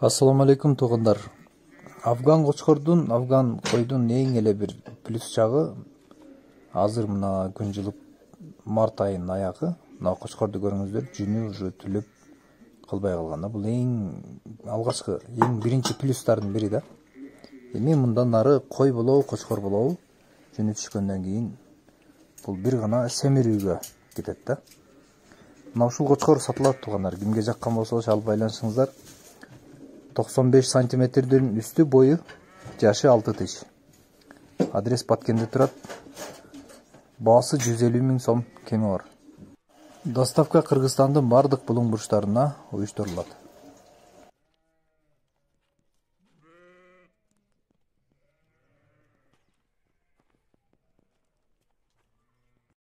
ассалому алейкум туугандар афган кочкордун афган койдун эң эле бир плюс жагы? Азыр мына күн жылып март айынын аягы мына кочкорду көрүңүздөр жүнү уже түлөп калбай калган да бул эң алгачкы эң биринчи плюстардын бири да. Эми мындан ары кой болобу кочкор болобу жүнү түшкөндөн кийин бул бир гана семирүүгө кетет да. Мына ушул кочкор сатылат туугандар кимге жаккан болсо ошо алып 95 сантиметрдин үсті бою жашы 6 тыш. Адрес баткенде турат баасы 150 миң сом кеме бар доставка кыргызстандын бұлың булуң бурчтарына уюштурулат